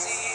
see